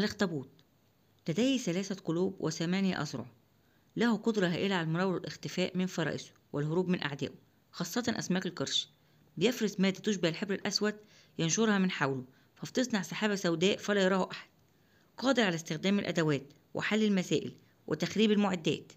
الاخطبوط. لديه ثلاثة قلوب وثمانية أذرع. له قدرة هائلة على المراوغة والاختفاء من فرائسه والهروب من أعدائه خاصة أسماك القرش. بيفرز مادة تشبه الحبر الأسود ينشرها من حوله فبتصنع سحابة سوداء فلا يراه أحد. قادر على استخدام الأدوات وحل المسائل وتخريب المعدات.